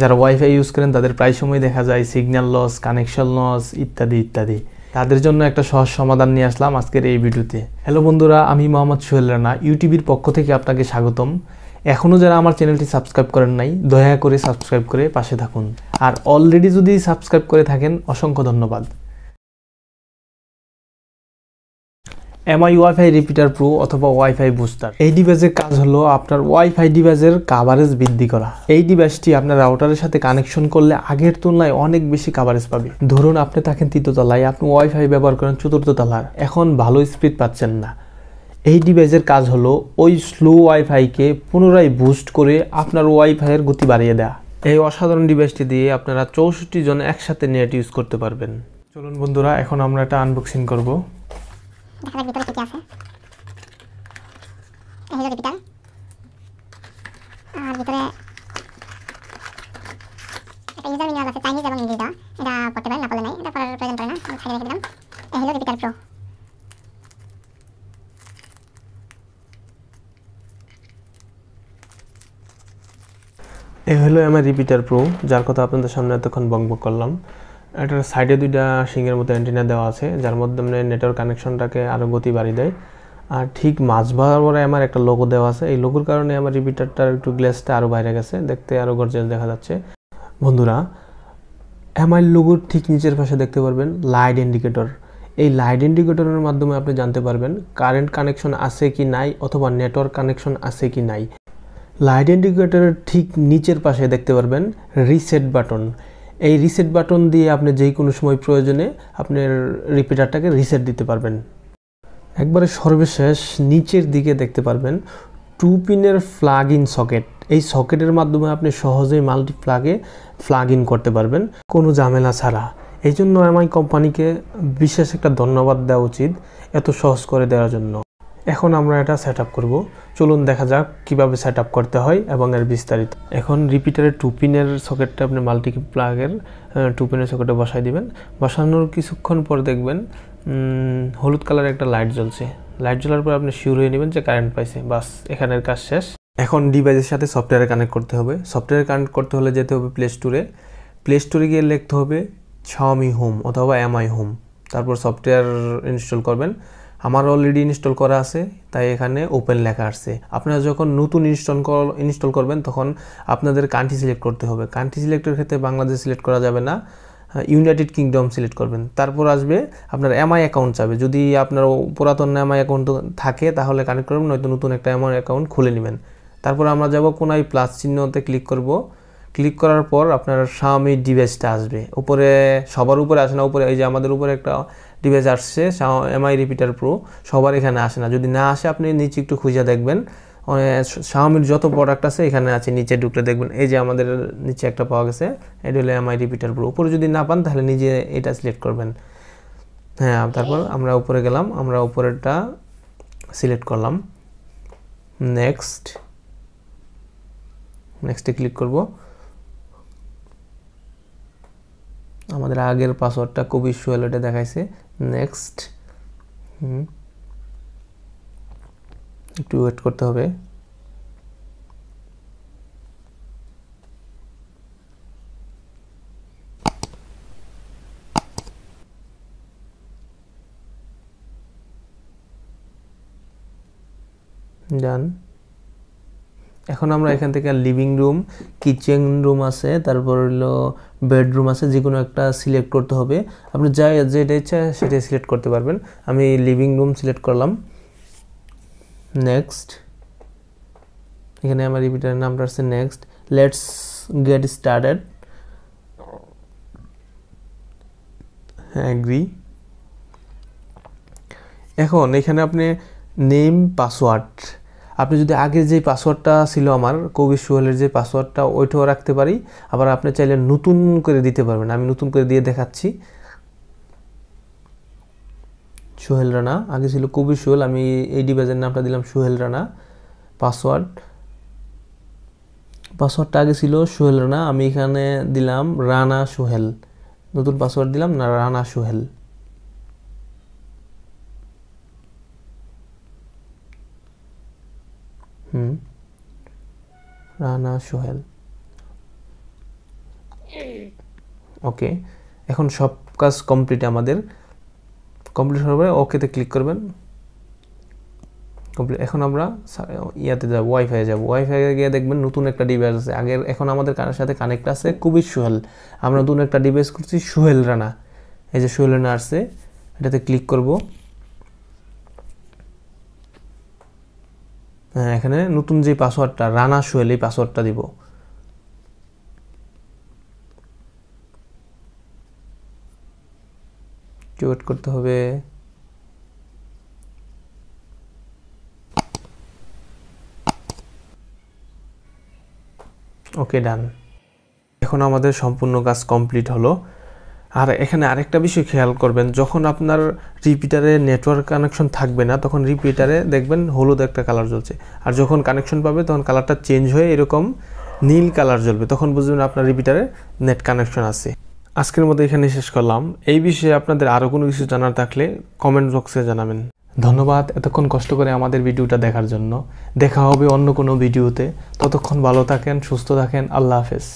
যারা wifi use করেন, তাদের প্রায় সময় দেখা যায় সিগন্যাল লস কানেকশন লস ইত্যাদি ইত্যাদি। তাদের জন্য একটা সহজ সমাধান নিয়ে আসলাম আজকের এই ভিডিওতে। হ্যালো বন্ধুরা, আমি মোহাম্মদ সোহেল রানা, ইউটিউবের পক্ষ থেকে আপনাকে স্বাগতম। এখনও যারা আমার চ্যানেলটি সাবস্ক্রাইব করেন নাই, দয়া করে সাবস্ক্রাইব করে পাশে থাকুন। আর অলরেডি যদি সাবস্ক্রাইব করে থাকেন, অসংখ্য ধন্যবাদ। এমআই ওয়াইফাই রিপিটার প্রো অথবা ওয়াইফাই বুস্টার এই ডিভাইসের কাজ হলো আপনার ওয়াইফাই ডিভাইসের কাভারেজ বৃদ্ধি করা। এই ডিভাইসটি আপনার রাউটারের সাথে কানেকশন করলে আগের তুলনায় অনেক বেশি কাভারেজ পাবে। ধরুন আপনি থাকেন তৃতীয়তলায় আপনি ওয়াইফাই ব্যবহার করেন চতুর্থ তলার। এখন ভালো স্পিড পাচ্ছেন না। এই ডিভাইসের কাজ হলো ওই স্লো ওয়াইফাইকে পুনরায় বুস্ট করে আপনার ওয়াইফাইয়ের গতি বাড়িয়ে দেয়া। এই অসাধারণ ডিভাইসটি দিয়ে আপনারা চৌষট্টি জন একসাথে নেট ইউজ করতে পারবেন। চলুন বন্ধুরা, এখন আমরা এটা আনবক্সিং করব। দেখা যাক ভিতরে আছে এই হলো রিপিটার আর ভিতরে একটা ইউজার আছে চাইনিজ এবং এটা পড়তে পারেন না পড়লে নাই এটা পড়ার প্রয়োজন পড়ে না রেখে দিলাম এই হলো রিপিটার প্রো এই হলো আমার রিপিটার প্রো যার কথা আপনাদের সামনে এতক্ষণ বকবক করলাম। এটার সাইডে দুইটা শিংয়ের মতো অ্যান্টিনা দেওয়া আছে, যার মাধ্যমে নেটওয়ার্ক কানেকশনটাকে আরও গতি বাড়িয়ে দেয়। আর ঠিক মাঝ বরাবরে আমার একটা লোগো দেওয়া আছে। এই লোগোর কারণে আমার রিপিটারটার একটু গ্লেসটা আরও বাইরে গেছে। দেখতে আরও গর্জেস দেখা যাচ্ছে। বন্ধুরা এমআই লোগোর ঠিক নিচের পাশে দেখতে পারবেন লাইট ইন্ডিকেটর এই লাইট ইন্ডিকেটরের মাধ্যমে আপনি জানতে পারবেন কারেন্ট কানেকশন আছে কি নাই অথবা নেটওয়ার্ক কানেকশন আছে কি নাই। লাইট ইন্ডিকেটরের ঠিক নিচের পাশে দেখতে পারবেন রিসেট বাটন এই রিসেট বাটন দিয়ে আপনি যে কোনো সময় প্রয়োজনে আপনার রিপিটারটাকে রিসেট দিতে পারবেন। একবারে সর্বশেষ নিচের দিকে দেখতে পারবেন টু পিনের ফ্লাগ ইন সকেট এই সকেটের মাধ্যমে আপনি সহজেই মাল্টি প্লাগে ফ্লাগ ইন করতে পারবেন, কোনো ঝামেলা ছাড়া। এই জন্য এমআই কোম্পানিকে বিশেষ একটা ধন্যবাদ দেওয়া উচিত, এত সহজ করে দেওয়ার জন্য। এখন আমরা এটা সেট আপ করব। চলুন দেখা যাক কীভাবে সেট আপ করতে হয় এবং এর বিস্তারিত। এখন রিপিটারের টু পিনের সকেটটা আপনি মাল্টি প্লাগের টু পিনের সকেটে বসাই দিবেন। বসানোর কিছুক্ষণ পর দেখবেন হলুদ কালারের একটা লাইট জ্বলছে। লাইট জ্বলার পর আপনি শিওর হয়ে নেবেন যে কারেন্ট পাইছে। বাস, এখানের কাজ শেষ। এখন ডিভাইসের সাথে সফটওয়্যারে কানেক্ট করতে হবে। সফটওয়্যার কানেক্ট করতে হলে যেতে হবে প্লে স্টোরে প্লে স্টোরে গিয়ে লিখতে হবে ছাওমি হোম অথবা এমআই হোম তারপর সফটওয়্যার ইনস্টল করবেন। আমার অলরেডি ইনস্টল করা আছে, তাই এখানে ওপেন লেখা আসছে। আপনারা যখন নতুন ইনস্টল ইনস্টল করবেন, তখন আপনাদের কান্ট্রি সিলেক্ট করতে হবে। কান্ট্রি সিলেক্টের ক্ষেত্রে বাংলাদেশ সিলেক্ট করা যাবে না ইউনাইটেড কিংডম সিলেক্ট করবেন। তারপর আসবে আপনার এমআই অ্যাকাউন্ট চাবে যদি আপনার পুরাতন এমআই অ্যাকাউন্ট থাকে, তাহলে কানেক্ট করবেন, নয়তো নতুন একটা এমআই অ্যাকাউন্ট খুলে নেবেন। তারপর আমরা যাব কোনায় প্লাস চিহ্নতে ক্লিক করব। ক্লিক করার পর আপনার স্বামী ডিভাইসটা আসবে। উপরে, সবার উপরে আসে না, উপরে, এই যে আমাদের উপরে একটা ডিভাইস আসছে এমআই রিপিটার প্রো সবার এখানে আসে না। যদি না আসে, আপনি নিচে একটু খুঁজে দেখবেন। শাওমির যত প্রোডাক্ট আছে, এখানে আছে, নিচে ঢুকলে দেখবেন। এই যে আমাদের নিচে একটা পাওয়া গেছে, এটা হলো এমআই রিপিটার প্রো উপরে যদি না পান, তাহলে নিজে এটা সিলেক্ট করবেন। হ্যাঁ তারপর আমরা উপরে গেলাম, আমরা উপরেরটা সিলেক্ট করলাম। নেক্সট নেক্সটে ক্লিক করব। আমাদের আগের পাসওয়ার্ডটা কবি সোয়েলেটে দেখাইছে। নেক্সট হুম। একটু ওয়েট করতে হবে। ডান এখন আমরা এখান থেকে লিভিং রুম কিচেন রুম আছে, তারপর হলো বেডরুম আছে যে কোনো একটা সিলেক্ট করতে হবে। আপনি যা যেটা ইচ্ছা সেটাই সিলেক্ট করতে পারবেন। আমি লিভিং রুম সিলেক্ট করলাম। নেক্সট এখানে আমার রিপিটারের নামটা আছে next let's get started agree এখন এখানে আপনি নেম পাসওয়ার্ড আপনি যদি আগে যে পাসওয়ার্ডটা ছিল আমার, কবি সোহেলের যে পাসওয়ার্ডটা, ওইটাও রাখতে পারি। আবার আপনি চাইলে নতুন করে দিতে পারবেন। আমি নতুন করে দিয়ে দেখাচ্ছি। সোহেল রানা, আগে ছিল কবি সোহেল, আমি এই ডিভাইসের নামটা দিলাম সোহেল রানা, পাসওয়ার্ড। পাসওয়ার্ডটা আগে ছিল সোহেল রানা, আমি এখানে দিলাম রানা সোহেল। নতুন পাসওয়ার্ড দিলাম না, রানা সোহেল। হুম। রানা সোহেল। ওকে, এখন সব কাজ কমপ্লিট আমাদের। কমপ্লিট হওয়ার পরে ওকেতে ক্লিক করবেন। কমপ্লিট, এখন আমরা ইয়াতে যাব ওয়াইফাই যাব। ওয়াইফাই গিয়ে দেখবেন নতুন একটা ডিভাইস আছে। আগের, এখন আমাদের কানের সাথে কানেক্ট আছে কুবির সোহেল। আমরা নতুন একটা ডিভাইস করছি সোহেল রানা। এই যে সোহেল রানা আসছে, এটাতে ক্লিক করব। এখানে নতুন যে পাসওয়ার্ডটা রানা সোহেল এই পাসওয়ার্ডটা দিব। ওয়েট করতে হবে। ওকে ডান এখন আমাদের সম্পূর্ণ কাজ কমপ্লিট হলো। আর এখানে আরেকটা বিষয় খেয়াল করবেন, যখন আপনার রিপিটারে নেটওয়ার্ক কানেকশন থাকবে না, তখন রিপিটারে দেখবেন হলুদ একটা কালার জ্বলছে। আর যখন কানেকশন পাবে, তখন কালারটা চেঞ্জ হয়ে এরকম নীল কালার জ্বলবে, তখন বুঝবেন আপনার রিপিটারে নেট কানেকশন আছে। আজকের মতো এখানে শেষ করলাম। এই বিষয়ে আপনাদের আরও কোনো কিছু জানার থাকলে কমেন্ট বক্সে জানাবেন। ধন্যবাদ এতক্ষণ কষ্ট করে আমাদের ভিডিওটা দেখার জন্য। দেখা হবে অন্য কোনো ভিডিওতে। ততক্ষণ ভালো থাকেন, সুস্থ থাকেন। আল্লাহ হাফেজ।